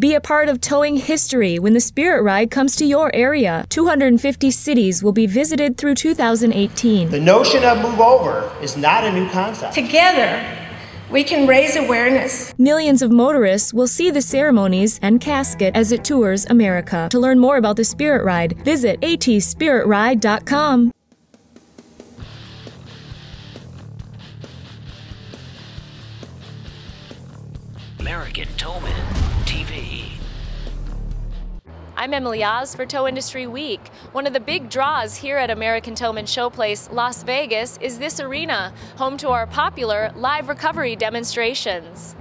Be a part of towing history when the Spirit Ride comes to your area. 250 cities will be visited through 2018. The notion of move over is not a new concept. Together, we can raise awareness. Millions of motorists will see the ceremonies and casket as it tours America. To learn more about the Spirit Ride, visit atspiritride.com. American Towman TV. I'm Emily Oz for Tow Industry Week. One of the big draws here at American Towman Showplace Las Vegas is this arena, home to our popular live recovery demonstrations.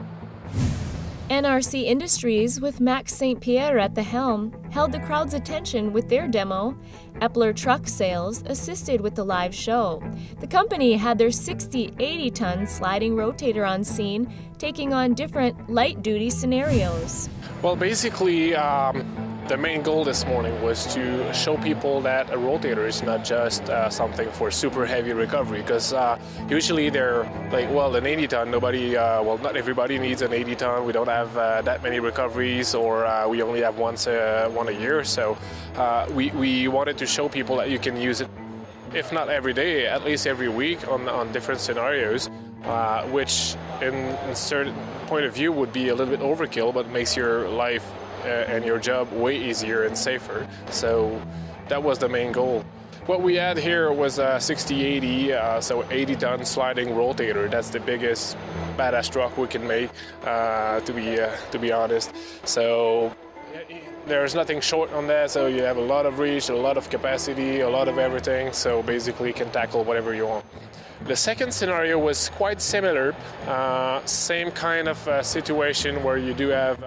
NRC Industries, with Max St. Pierre at the helm, held the crowd's attention with their demo. Epler Truck Sales assisted with the live show. The company had their 60 80 ton sliding rotator on scene, taking on different light duty scenarios. Well, basically, um, the main goal this morning was to show people that a rotator is not just uh, something for super heavy recovery because uh, usually they're like well an 80 ton nobody uh, well not everybody needs an 80 ton. We don't have uh, that many recoveries or uh, we only have once one a year. So uh, we, we wanted to show people that you can use it if not every day at least every week on, on different scenarios which in a certain point of view would be a little bit overkill but makes your life uh, and your job way easier and safer. So that was the main goal. What we had here was a 6080, uh, so 80 ton sliding rotator. That's the biggest badass truck we can make, uh, to be uh, to be honest. So there's nothing short on that. So you have a lot of reach, a lot of capacity, a lot of everything. So basically, you can tackle whatever you want. The second scenario was quite similar, uh, same kind of uh, situation where you do have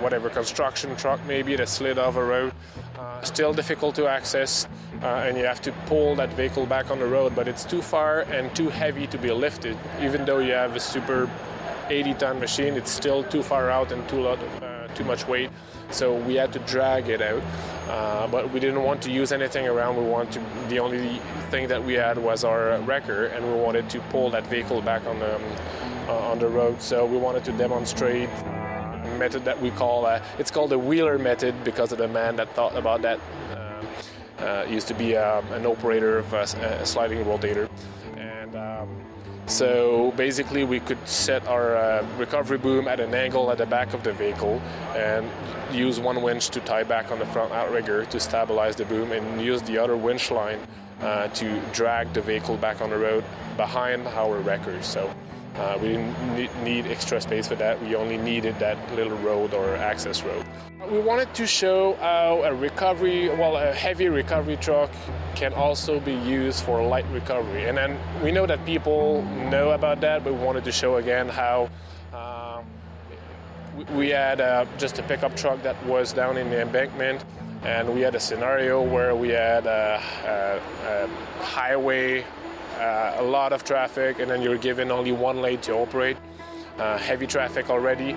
whatever construction truck maybe that slid off a road. Uh, still difficult to access, uh, and you have to pull that vehicle back on the road, but it's too far and too heavy to be lifted. Even though you have a super 80 ton machine, it's still too far out and too, lot, uh, too much weight. So we had to drag it out, uh, but we didn't want to use anything around. We wanted to, the only thing that we had was our wrecker, and we wanted to pull that vehicle back on the, um, uh, on the road. So we wanted to demonstrate method that we call uh, it's called the Wheeler method because of the man that thought about that. Uh, uh used to be um, an operator of a, a sliding rotator, and um, so basically we could set our uh, recovery boom at an angle at the back of the vehicle and use one winch to tie back on the front outrigger to stabilize the boom, and use the other winch line uh, to drag the vehicle back on the road behind our wreckers. So. Uh, we didn't need extra space for that. We only needed that little road or access road. We wanted to show how a recovery, well, a heavy recovery truck can also be used for light recovery. And then we know that people know about that, but we wanted to show again how uh, we had uh, just a pickup truck that was down in the embankment and we had a scenario where we had a, a, a highway uh, a lot of traffic, and then you're given only one lane to operate. Uh, heavy traffic already.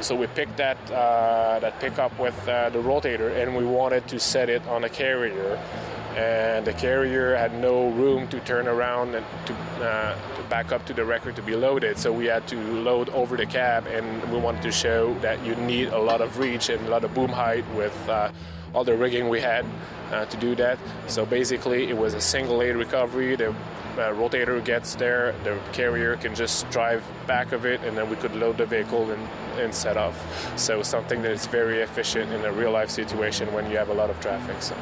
So we picked that uh, that pickup with uh, the rotator, and we wanted to set it on a carrier, and the carrier had no room to turn around and to, uh, to back up to the wrecker to be loaded. So we had to load over the cab, and we wanted to show that you need a lot of reach and a lot of boom height with uh, all the rigging we had uh, to do that. So basically, it was a single aid recovery. The uh, rotator gets there, the carrier can just drive back of it, and then we could load the vehicle and, and set off. So something that is very efficient in a real life situation when you have a lot of traffic. So.